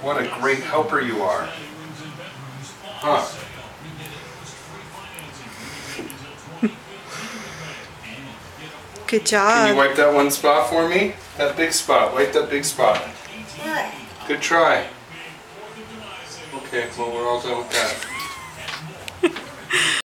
What a great helper you are. Huh. Good job. Can you wipe that one spot for me? That big spot. Wipe that big spot. Good. Good try. Okay, well, we're all done with that.